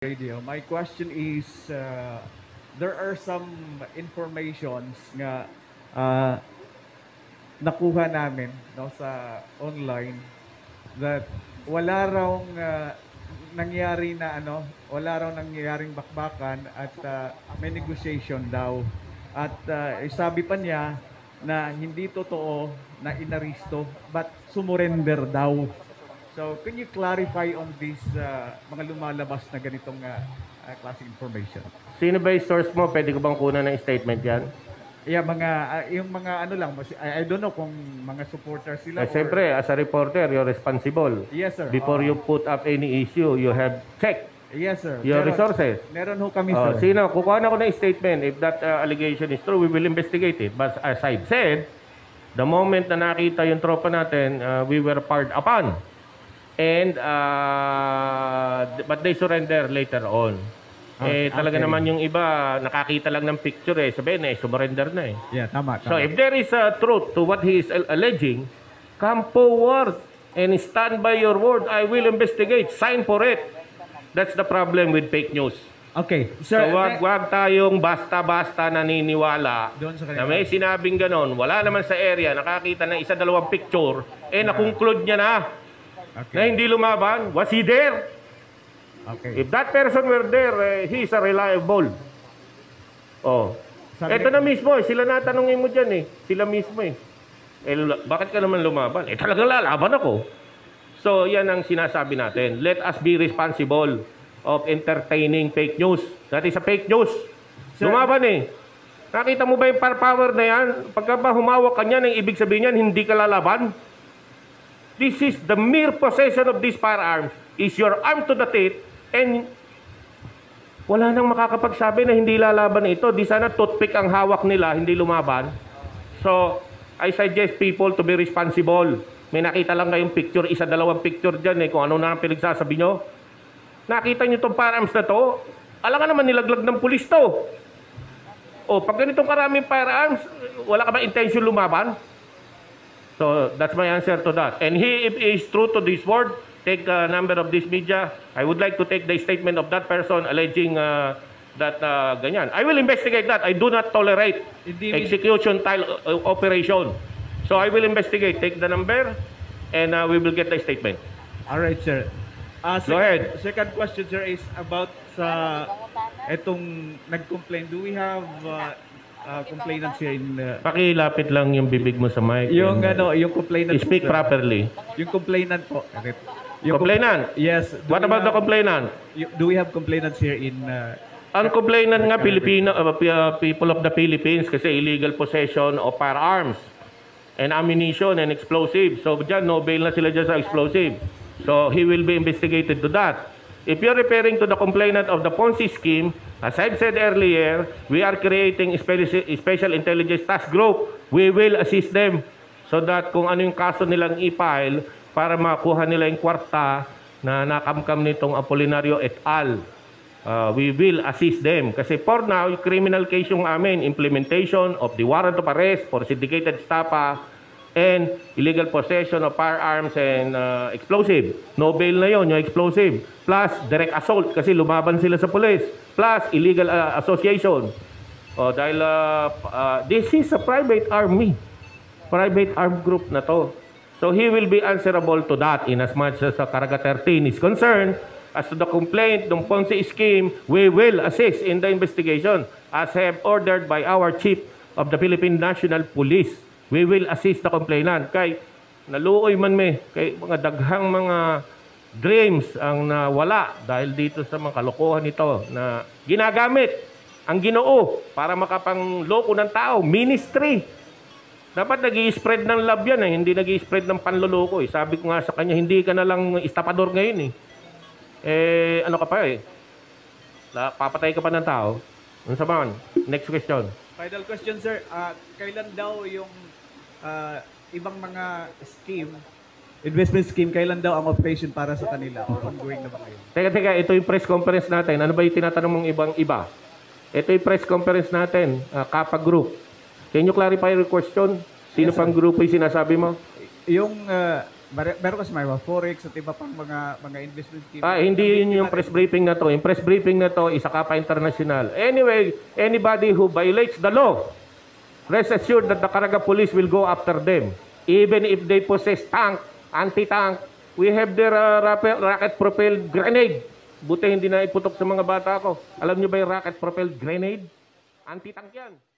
Radio. My question is, uh, there are some informations nga uh, nakuha namin no, sa online that wala raw uh, nangyari na ano, wala raw nangyaring bakbakan at uh, may negotiation daw. At uh, sabi pa niya na hindi totoo na inaristo but sumurrender daw. So, can you clarify on this uh, mga lumalabas na ganitong uh, uh, klaseng information? Sino ba yung source mo? Pwede ko bang kunan ng statement yan? Yeah, mga uh, yung mga ano lang, I, I don't know kung mga supporters sila Eh, Siyempre, as a reporter, you're responsible. Yes, sir. Before Oo. you put up any issue, you have checked Yes, sir. your Meron- resources. Meron ho kami, Oh, sir. sino? Kukuha na ko ng statement. If that uh, allegation is true, we will investigate it. But as I've said, the moment na nakita yung tropa natin, uh, we were fired upon. And, uh, but they surrender later on. eh, Ah, talaga okay. naman yung iba, nakakita lang ng picture eh. Sabihin eh, surrender na eh. Yeah, tama, So tama. if there is a truth to what he is al- alleging, come forward and stand by your word. I will investigate. Sign for it. That's the problem with fake news. okay, So sir. wag, ne- wag tayong basta-basta naniniwala Doon sa kanila. na may sinabing ganon. Wala naman sa area, nakakita ng isa dalawang picture, eh nakonclude niya na na okay. hindi lumaban. Was he there? okay. If that person were there, eh, he is a reliable. Oh. Sabi Ito na mismo, eh. sila natanongin mo dyan eh. Sila mismo eh. eh bakit ka naman lumaban? Eh talagang lalaban ako. So yan ang sinasabi natin. Let us be responsible of entertaining fake news. That is a fake news. Sir- Lumaban eh. Nakita mo ba yung power na yan? Pagka ba humawak ka niyan, ang ibig sabihin niyan, hindi ka lalaban? This is the mere possession of these firearms is your arm to the teeth and wala nang makakapagsabi na hindi lalaban ito. Di sana toothpick ang hawak nila, hindi lumaban. So, I suggest people to be responsible. May nakita lang kayong picture, isa dalawang picture dyan eh, kung ano na ang pinagsasabi nyo. Nakita nyo itong firearms na to, alangan naman nilaglag ng pulis to. O, pag ganitong karaming firearms, wala ka ba intention lumaban? So that's my answer to that. And he, if he is true to this word, take a number of this media. I would like to take the statement of that person alleging uh, that uh, ganyan. I will investigate that. I do not tolerate execution style uh, operation. So I will investigate. Take the number, and uh, we will get the statement. All right, sir. Uh, Go ahead. Second question, sir, is about sa etong nag-complain. Do we have uh, uh, complainants here in... Uh, Pakilapit lang yung bibig mo sa mic. yung and, ano, yung complainant po, Speak sir. properly. Yung complainant po. Yung com- Complainant. Yes. Do What we about the have- complainant? you- Do we have complainants here in... Uh, Ang complainant nga Pilipino uh, uh, people of the Philippines kasi illegal possession of firearms and ammunition and explosive. So diyan no bail na sila dyan sa explosive. So he will be investigated to that. If you're referring to the complainant of the Ponzi scheme, as I've said earlier, we are creating a special, intelligence task group. We will assist them so that kung ano yung kaso nilang i-file para makuha nila yung kwarta na nakamkam nitong Apolinario et al. Uh, we will assist them. Kasi for now, criminal case yung amin, implementation of the warrant of arrest for syndicated estafa and illegal possession of firearms and uh, explosive. No bail na yon yung explosive. Plus, direct assault kasi lumaban sila sa police. Plus, illegal uh, association. Oh, dahil uh, uh, this is a private army. Private armed group na to. So he will be answerable to that in as much as uh, Caraga 13 is concerned. As to the complaint ng Ponzi scheme, we will assist in the investigation as have ordered by our Chief of the Philippine National Police. We will assist the complainant. Kay naluoy man me, kay mga daghang mga dreams ang nawala dahil dito sa mga kalokohan nito na ginagamit ang ginoo para makapangloko ng tao. Ministry. Dapat nag spread ng love yan eh, hindi nag spread ng panloloko eh. Sabi ko nga sa kanya, hindi ka na lang estapador ngayon eh. Eh, ano ka pa eh. Papatay ka pa ng tao. Ano sa? Next question. Final question, sir. Uh, kailan daw yung uh, ibang mga scheme, investment scheme, kailan daw ang operation para sa kanila? Ongoing na ba kayo? Teka, teka, ito yung press conference natin. Ano ba yung tinatanong mong ibang iba? Ito yung press conference natin, uh, Kappa Group. Can you clarify your question? Sino Yes, sir. pang grupo yung sinasabi mo? Yung uh, meron kasi may mga forex at iba pang mga mga investment scheme. Ah, hindi yun yung press briefing na to. Yung press briefing na to, isa ka pa international. Anyway, anybody who violates the law, rest assured that the Caraga police will go after them. Even if they possess tank, anti-tank, we have their uh, rocket-propelled grenade. Buti hindi na iputok sa mga bata ko. Alam nyo ba yung rocket-propelled grenade? Anti-tank yan.